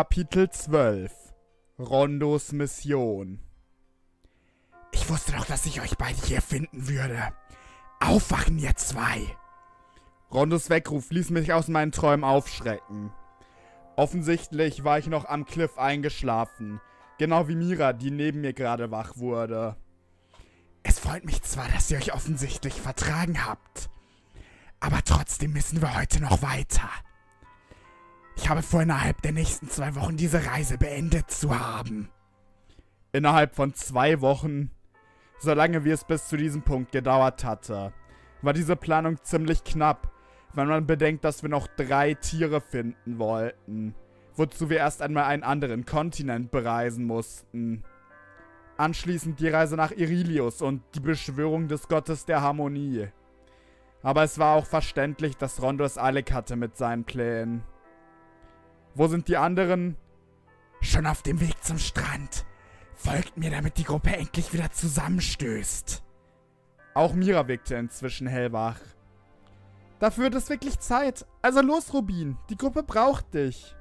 Kapitel 12 Rondos Mission Ich wusste doch, dass ich euch beide hier finden würde. Aufwachen, ihr zwei! Rondos Weckruf ließ mich aus meinen Träumen aufschrecken. Offensichtlich war ich noch am Cliff eingeschlafen, genau wie Mira, die neben mir gerade wach wurde. Es freut mich zwar, dass ihr euch offensichtlich vertragen habt, aber trotzdem müssen wir heute noch weiter. Ich habe vor, innerhalb der nächsten zwei Wochen diese Reise beendet zu haben. Innerhalb von zwei Wochen, solange wie es bis zu diesem Punkt gedauert hatte, war diese Planung ziemlich knapp, wenn man bedenkt, dass wir noch drei Tiere finden wollten, wozu wir erst einmal einen anderen Kontinent bereisen mussten. Anschließend die Reise nach Irilius und die Beschwörung des Gottes der Harmonie. Aber es war auch verständlich, dass Rondo es eilig hatte mit seinen Plänen. Wo sind die anderen? Schon auf dem Weg zum Strand. Folgt mir, damit die Gruppe endlich wieder zusammenstößt. Auch Mira wirkte inzwischen hellwach. Dafür wird es wirklich Zeit. Also los, Rubin. Die Gruppe braucht dich.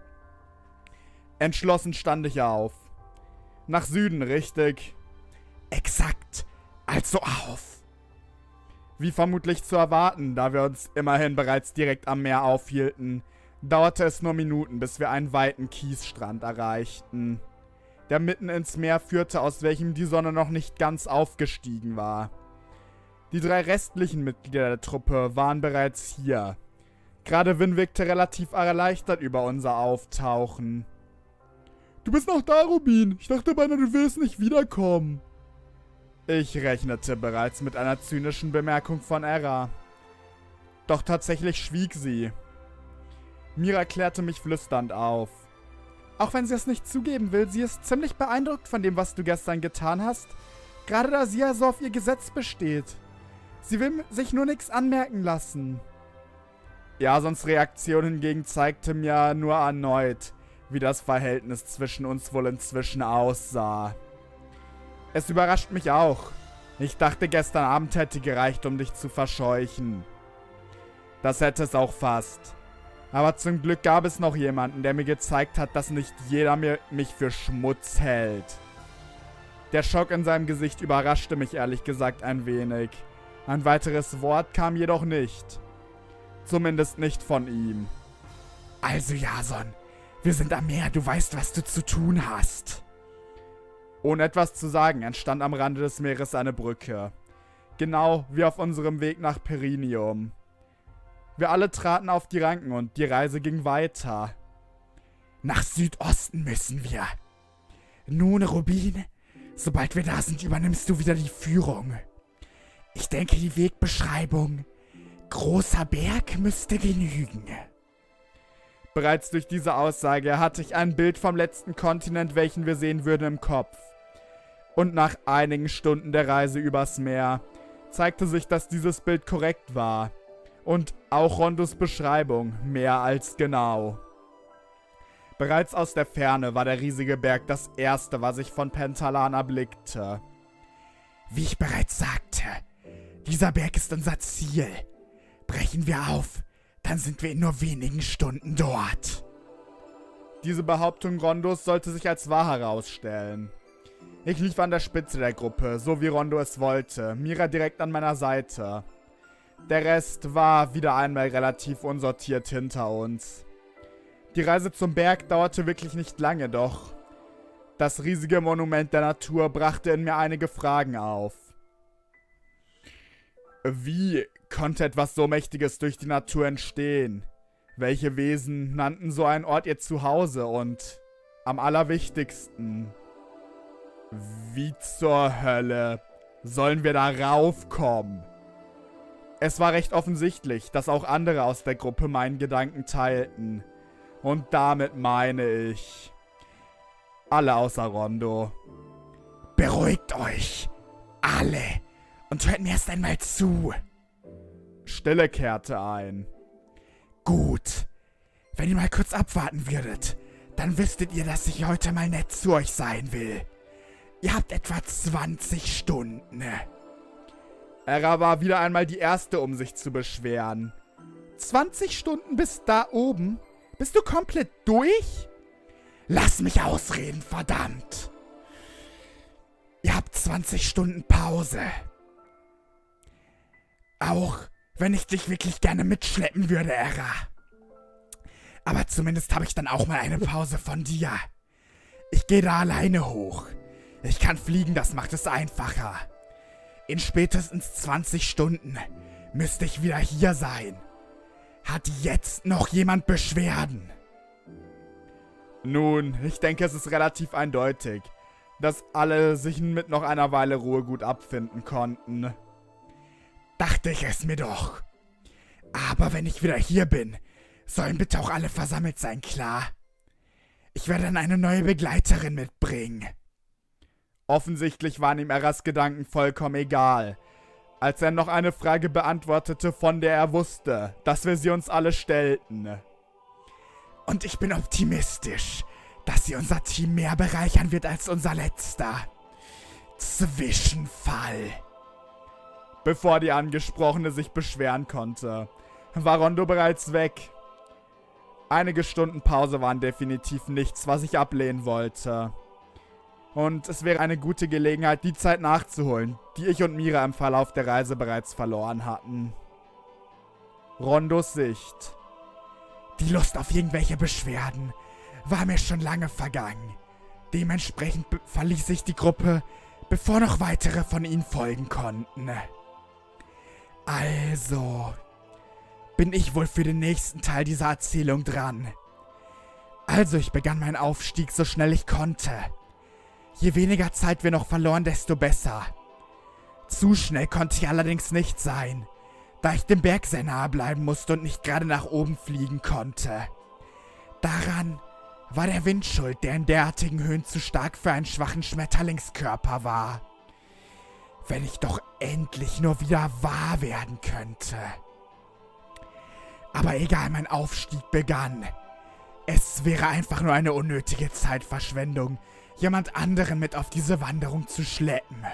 Entschlossen stand ich auf. Nach Süden, richtig. Exakt. Also auf. Wie vermutlich zu erwarten, da wir uns immerhin bereits direkt am Meer aufhielten, dauerte es nur Minuten, bis wir einen weiten Kiesstrand erreichten, der mitten ins Meer führte, aus welchem die Sonne noch nicht ganz aufgestiegen war. Die drei restlichen Mitglieder der Truppe waren bereits hier. Gerade Win wirkte relativ erleichtert über unser Auftauchen. Du bist noch da, Rubin. Ich dachte beinahe, du willst nicht wiederkommen. Ich rechnete bereits mit einer zynischen Bemerkung von Era. Doch tatsächlich schwieg sie. Mira klärte mich flüsternd auf. Auch wenn sie es nicht zugeben will, sie ist ziemlich beeindruckt von dem, was du gestern getan hast. Gerade da sie ja so auf ihr Gesetz besteht. Sie will sich nur nichts anmerken lassen. Jasons Reaktion hingegen zeigte mir nur erneut, wie das Verhältnis zwischen uns wohl inzwischen aussah. Es überrascht mich auch. Ich dachte, gestern Abend hätte gereicht, um dich zu verscheuchen. Das hätte es auch fast. Aber zum Glück gab es noch jemanden, der mir gezeigt hat, dass nicht jeder mir, mich für Schmutz hält. Der Schock in seinem Gesicht überraschte mich ehrlich gesagt ein wenig. Ein weiteres Wort kam jedoch nicht. Zumindest nicht von ihm. Also, Jason, wir sind am Meer, du weißt, was du zu tun hast. Ohne etwas zu sagen, entstand am Rande des Meeres eine Brücke. Genau wie auf unserem Weg nach Perinium. Wir alle traten auf die Ranken und die Reise ging weiter. Nach Südosten müssen wir. Nun, Rubin, sobald wir da sind, übernimmst du wieder die Führung. Ich denke, die Wegbeschreibung großer Berg müsste genügen. Bereits durch diese Aussage hatte ich ein Bild vom letzten Kontinent, welchen wir sehen würden, im Kopf. Und nach einigen Stunden der Reise übers Meer zeigte sich, dass dieses Bild korrekt war. Und auch Rondos Beschreibung mehr als genau. Bereits aus der Ferne war der riesige Berg das erste, was ich von Pentalan erblickte. Wie ich bereits sagte, dieser Berg ist unser Ziel. Brechen wir auf, dann sind wir in nur wenigen Stunden dort. Diese Behauptung Rondos sollte sich als wahr herausstellen. Ich lief an der Spitze der Gruppe, so wie Rondo es wollte, Mira direkt an meiner Seite. Der Rest war wieder einmal relativ unsortiert hinter uns. Die Reise zum Berg dauerte wirklich nicht lange, doch das riesige Monument der Natur brachte in mir einige Fragen auf. Wie konnte etwas so Mächtiges durch die Natur entstehen? Welche Wesen nannten so einen Ort ihr Zuhause? Und am allerwichtigsten, wie zur Hölle sollen wir da raufkommen? Es war recht offensichtlich, dass auch andere aus der Gruppe meinen Gedanken teilten. Und damit meine ich... Alle außer Rondo. Beruhigt euch. Alle. Und hört mir erst einmal zu. Stille kehrte ein. Gut. Wenn ihr mal kurz abwarten würdet, dann wüsstet ihr, dass ich heute mal nett zu euch sein will. Ihr habt etwa 20 Stunden. Era war wieder einmal die Erste, um sich zu beschweren. 20 Stunden bis da oben? Bist du komplett durch? Lass mich ausreden, verdammt. Ihr habt 20 Stunden Pause. Auch wenn ich dich wirklich gerne mitschleppen würde, Era. Aber zumindest habe ich dann auch mal eine Pause von dir. Ich gehe da alleine hoch. Ich kann fliegen, das macht es einfacher. In spätestens 20 Stunden müsste ich wieder hier sein. Hat jetzt noch jemand Beschwerden? Nun, ich denke, es ist relativ eindeutig, dass alle sich mit noch einer Weile Ruhe gut abfinden konnten. Dachte ich es mir doch. Aber wenn ich wieder hier bin, sollen bitte auch alle versammelt sein, klar? Ich werde dann eine neue Begleiterin mitbringen. Offensichtlich waren ihm Eras Gedanken vollkommen egal, als er noch eine Frage beantwortete, von der er wusste, dass wir sie uns alle stellten. Und ich bin optimistisch, dass sie unser Team mehr bereichern wird als unser letzter. Zwischenfall. Bevor die Angesprochene sich beschweren konnte, war Rondo bereits weg. Einige Stunden Pause waren definitiv nichts, was ich ablehnen wollte. Und es wäre eine gute Gelegenheit, die Zeit nachzuholen, die ich und Mira im Verlauf der Reise bereits verloren hatten. Rondos Sicht. Die Lust auf irgendwelche Beschwerden war mir schon lange vergangen. Dementsprechend verließ ich die Gruppe, bevor noch weitere von ihnen folgen konnten. Also, bin ich wohl für den nächsten Teil dieser Erzählung dran. Also, ich begann meinen Aufstieg so schnell ich konnte. Je weniger Zeit wir noch verloren, desto besser. Zu schnell konnte ich allerdings nicht sein, da ich dem Berg sehr nahe bleiben musste und nicht gerade nach oben fliegen konnte. Daran war der Wind schuld, der in derartigen Höhen zu stark für einen schwachen Schmetterlingskörper war. Wenn ich doch endlich nur wieder wahr werden könnte. Aber egal, mein Aufstieg begann. Es wäre einfach nur eine unnötige Zeitverschwendung, jemand anderen mit auf diese Wanderung zu schleppen.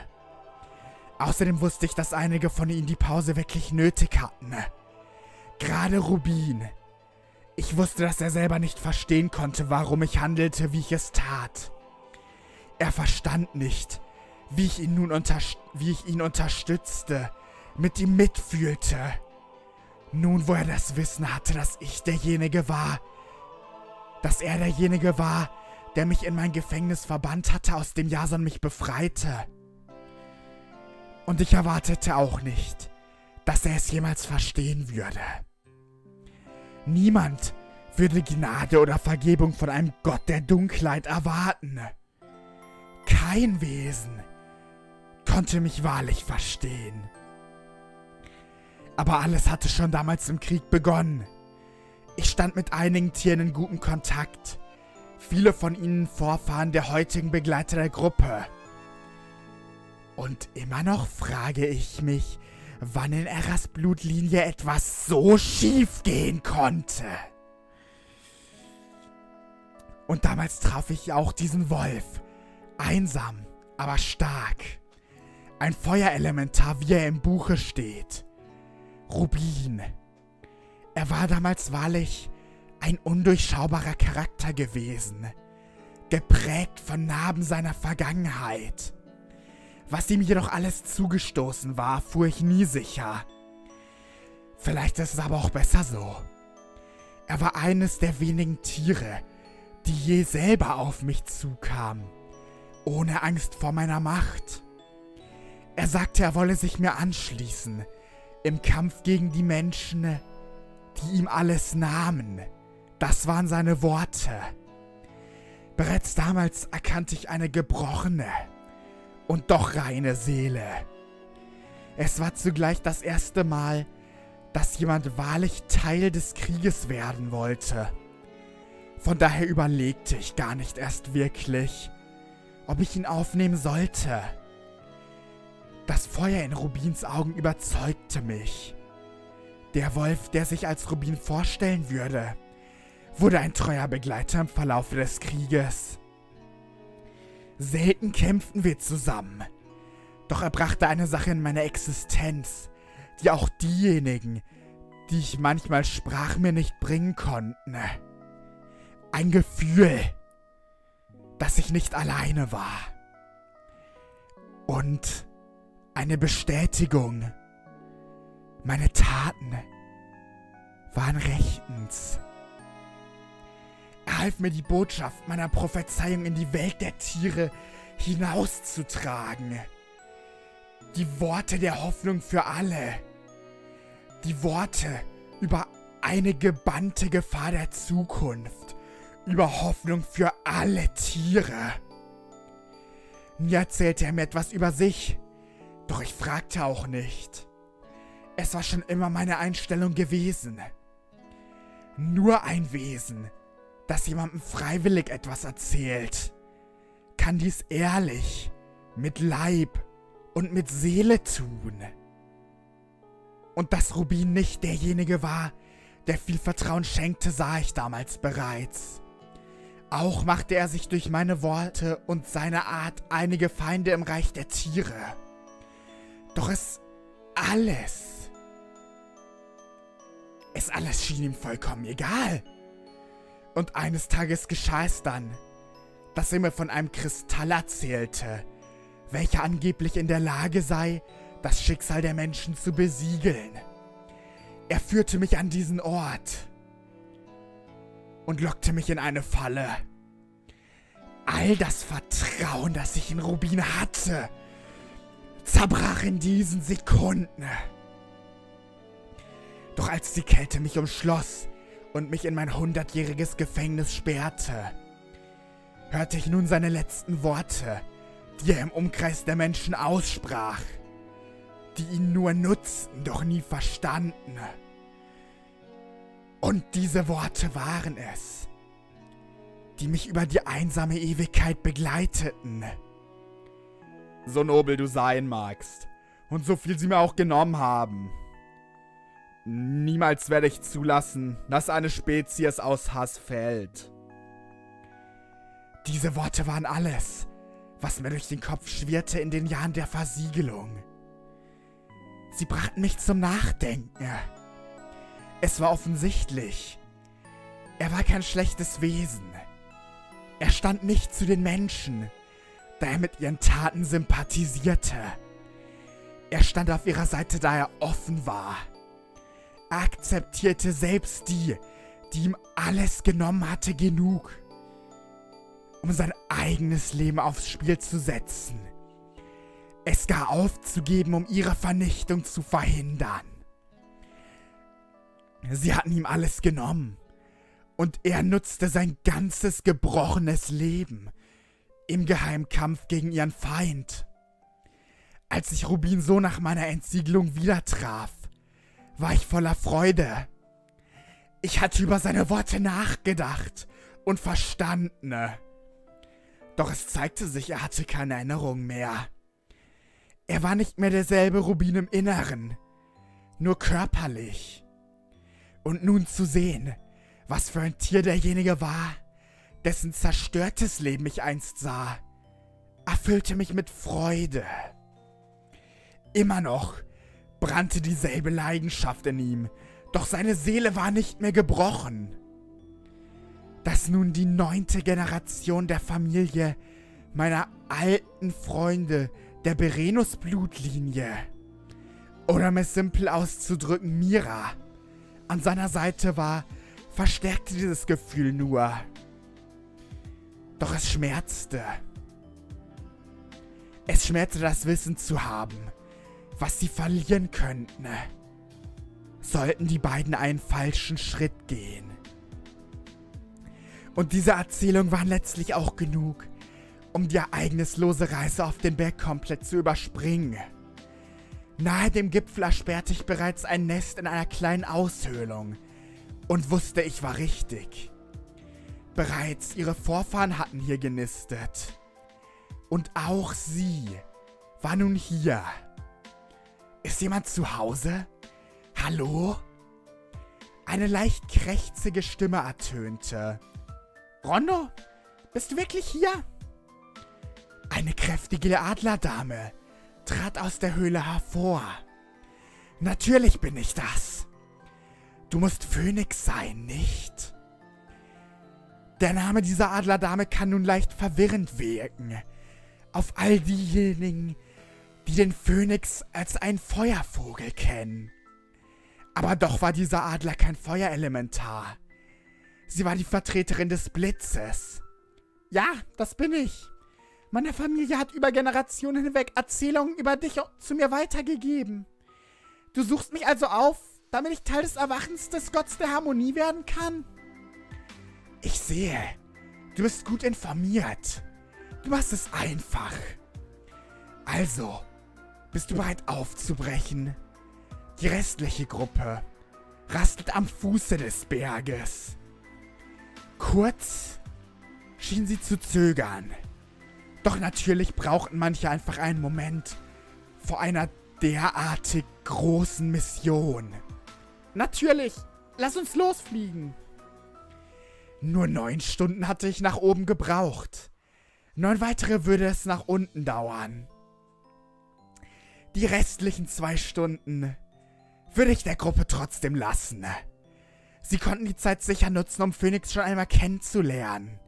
Außerdem wusste ich, dass einige von ihnen die Pause wirklich nötig hatten. Gerade Rubin. Ich wusste, dass er selber nicht verstehen konnte, warum ich handelte, wie ich es tat. Er verstand nicht, wie ich ihn nun wie ich ihn unterstützte, mit ihm mitfühlte. Nun, wo er das Wissen hatte, dass ich derjenige war, dass er derjenige war, der mich in mein Gefängnis verbannt hatte, aus dem Jason mich befreite. Und ich erwartete auch nicht, dass er es jemals verstehen würde. Niemand würde Gnade oder Vergebung von einem Gott der Dunkelheit erwarten. Kein Wesen konnte mich wahrlich verstehen. Aber alles hatte schon damals im Krieg begonnen. Ich stand mit einigen Tieren in gutem Kontakt. Viele von ihnen Vorfahren der heutigen Begleiter der Gruppe. Und immer noch frage ich mich, wann in Eras Blutlinie etwas so schief gehen konnte. Und damals traf ich auch diesen Wolf. Einsam, aber stark. Ein Feuerelementar, wie er im Buche steht. Rubin. Er war damals wahrlich ein undurchschaubarer Charakter gewesen, geprägt von Narben seiner Vergangenheit. Was ihm jedoch alles zugestoßen war, fuhr ich nie sicher. Vielleicht ist es aber auch besser so. Er war eines der wenigen Tiere, die je selber auf mich zukamen, ohne Angst vor meiner Macht. Er sagte, er wolle sich mir anschließen, im Kampf gegen die Menschen, die ihm alles nahmen. Das waren seine Worte. Bereits damals erkannte ich eine gebrochene und doch reine Seele. Es war zugleich das erste Mal, dass jemand wahrlich Teil des Krieges werden wollte. Von daher überlegte ich gar nicht erst wirklich, ob ich ihn aufnehmen sollte. Das Feuer in Rubins Augen überzeugte mich. Der Wolf, der sich als Rubin vorstellen würde, wurde ein treuer Begleiter im Verlauf des Krieges. Selten kämpften wir zusammen, doch er brachte eine Sache in meine Existenz, die auch diejenigen, die ich manchmal sprach, mir nicht bringen konnten. Ein Gefühl. dass ich nicht alleine war. Und eine Bestätigung. Meine Taten waren rechtens. Half mir die Botschaft meiner Prophezeiung in die Welt der Tiere hinauszutragen. Die Worte der Hoffnung für alle. Die Worte über eine gebannte Gefahr der Zukunft. Über Hoffnung für alle Tiere. Mir erzählte er mir etwas über sich, doch ich fragte auch nicht. Es war schon immer meine Einstellung gewesen. Nur ein Wesen, das jemandem freiwillig etwas erzählt, kann dies ehrlich, mit Leib und mit Seele tun. Und dass Rubin nicht derjenige war, der viel Vertrauen schenkte, sah ich damals bereits. Auch machte er sich durch meine Worte und seine Art einige Feinde im Reich der Tiere. Doch es alles, es alles schien ihm vollkommen egal. Und eines Tages geschah es dann, dass er mir von einem Kristall erzählte, welcher angeblich in der Lage sei, das Schicksal der Menschen zu besiegeln. Er führte mich an diesen Ort und lockte mich in eine Falle. All das Vertrauen, das ich in Rubin hatte, zerbrach in diesen Sekunden. Doch als die Kälte mich umschloss und mich in mein hundertjähriges Gefängnis sperrte, hörte ich nun seine letzten Worte, die er im Umkreis der Menschen aussprach die ihn nur nutzten, doch nie verstanden. Und diese Worte waren es, die mich über die einsame Ewigkeit begleiteten. So nobel du sein magst, und so viel sie mir auch genommen haben. Niemals werde ich zulassen, dass eine Spezies aus Hass fällt. Diese Worte waren alles, was mir durch den Kopf schwirrte in den Jahren der Versiegelung. Sie brachten mich zum Nachdenken. Es war offensichtlich. Er war kein schlechtes Wesen. Er stand nicht zu den Menschen, da er mit ihren Taten sympathisierte. Er stand auf ihrer Seite, da er offen war. Er akzeptierte selbst die, die ihm alles genommen hatte, genug, um sein eigenes Leben aufs Spiel zu setzen es gar aufzugeben, um ihre Vernichtung zu verhindern. Sie hatten ihm alles genommen, und er nutzte sein ganzes gebrochenes Leben im Geheimkampf gegen ihren Feind. Als ich Rubin so nach meiner Entsiegelung wieder traf, war ich voller Freude. Ich hatte über seine Worte nachgedacht und verstanden. Doch es zeigte sich, er hatte keine Erinnerung mehr. Er war nicht mehr derselbe Rubin im Inneren, nur körperlich. Und nun zu sehen, was für ein Tier derjenige war, dessen zerstörtes Leben ich einst sah, erfüllte mich mit Freude. Immer noch brannte dieselbe Leidenschaft in ihm, doch seine Seele war nicht mehr gebrochen. Dass nun die neunte Generation der Familie meiner alten Freunde der Berenus-Blutlinie. Oder um es simpel auszudrücken, Mira an seiner Seite war, verstärkte dieses Gefühl nur. Doch es schmerzte. Es schmerzte das Wissen zu haben, was sie verlieren könnten. Sollten die beiden einen falschen Schritt gehen. Und diese Erzählung waren letztlich auch genug, um die ereignislose Reise auf den Berg komplett zu überspringen. Nahe dem Gipfel ersperrte ich bereits ein Nest in einer kleinen Aushöhlung und wusste, ich war richtig. Bereits ihre Vorfahren hatten hier genistet. Und auch sie war nun hier. Ist jemand zu Hause? Hallo? Eine leicht krächzige Stimme ertönte. Rondo, bist du wirklich hier? Eine kräftige Adlerdame trat aus der Höhle hervor. Natürlich bin ich das. Du musst Phönix sein, nicht? Der Name dieser Adlerdame kann nun leicht verwirrend wirken. Auf all diejenigen, die den Phönix als einen Feuervogel kennen. Aber doch war dieser Adler kein Feuerelementar. Sie war die Vertreterin des Blitzes. Ja, das bin ich. Meine Familie hat über Generationen hinweg Erzählungen über dich zu mir weitergegeben. Du suchst mich also auf, damit ich Teil des Erwachens des Gotts der Harmonie werden kann? Ich sehe, du bist gut informiert. Du hast es einfach. Also, bist du bereit aufzubrechen? Die restliche Gruppe rastet am Fuße des Berges. Kurz schien sie zu zögern. Doch natürlich brauchten manche einfach einen Moment vor einer derartig großen Mission. Natürlich, lass uns losfliegen. Nur neun Stunden hatte ich nach oben gebraucht. Neun weitere würde es nach unten dauern. Die restlichen zwei Stunden würde ich der Gruppe trotzdem lassen. Sie konnten die Zeit sicher nutzen, um Phoenix schon einmal kennenzulernen.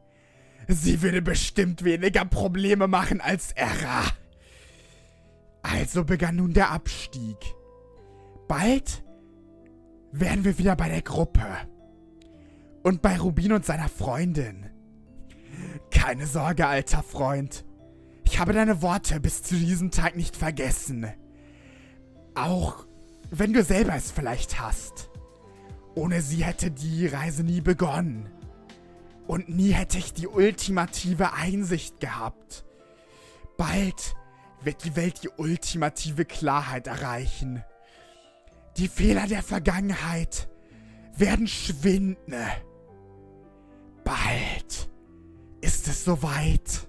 Sie würde bestimmt weniger Probleme machen als Erra. Also begann nun der Abstieg. Bald wären wir wieder bei der Gruppe und bei Rubin und seiner Freundin. Keine Sorge, alter Freund. Ich habe deine Worte bis zu diesem Tag nicht vergessen. Auch wenn du selber es vielleicht hast. Ohne sie hätte die Reise nie begonnen. Und nie hätte ich die ultimative Einsicht gehabt. Bald wird die Welt die ultimative Klarheit erreichen. Die Fehler der Vergangenheit werden schwinden. Bald ist es soweit.